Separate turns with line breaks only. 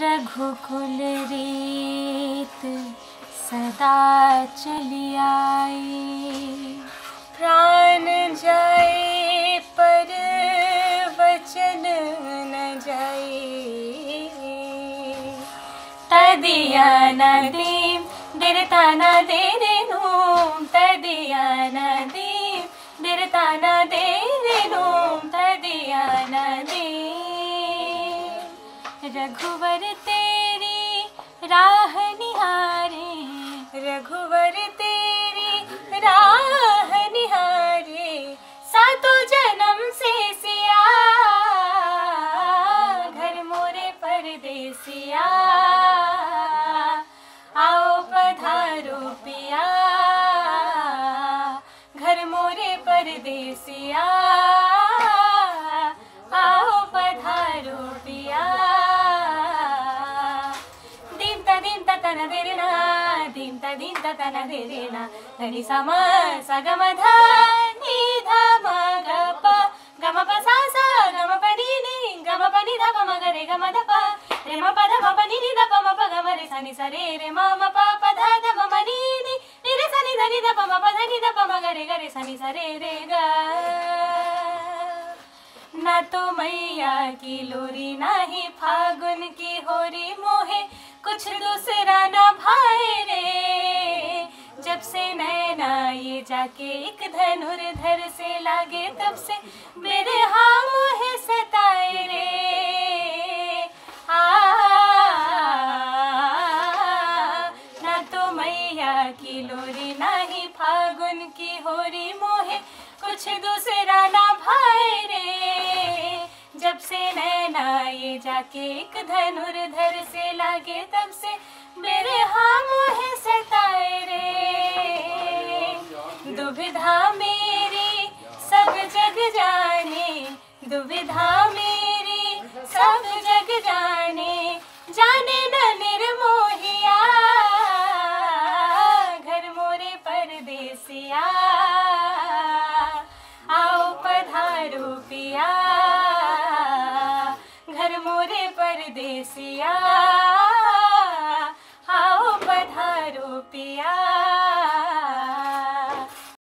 रघुकुल रीत सदा चली आई प्राण जाए पर वचन न जाए तदिया नदीम दिरता न दे तदिया नदीम दिरता न दे रघुवर तेरी राह निहारे, रघुवर तेरी राह निहारे, सातों जन्म से सिया, घर मोरे परदेसिया। आओ पधारो पिया, घर मोरे परदेसिया। ता दीम ता तन देरेना दीम ता दीम ता तन देरेना धनी सम सगम ध नि ध म ग प ग म प सा सा ग म प नि नि ग म प नि ध प म ग रे ग म ध प रे म प ध म प नि नि ध प म प ग म रे सा नि सा रे रे म म प प ध ध म म नि नि नि रे सा नि ध नि ध प म प ध नि ध प म ग रे ग रे सा नि सा रे रे ग ना तो मैया की लोरी ना ही फागुन की होरी मोहे कुछ दूसरा ना भाई रे। जब से नैना ये जाके एक धनुर्धर से लागे, तब से मेरे हाँ मोहे सताए रे। आ, ना तो मैया की लोरी, ना ही फागुन की होरी मोहे। से नैना ये जाके, एक धनुर्धर से लागे तब से। मेरे हाँ मोहे सताए रे दुविधा मेरी, सब जग जाने, दुविधा मेरी। परदेसिया। आओ पधारो पिया।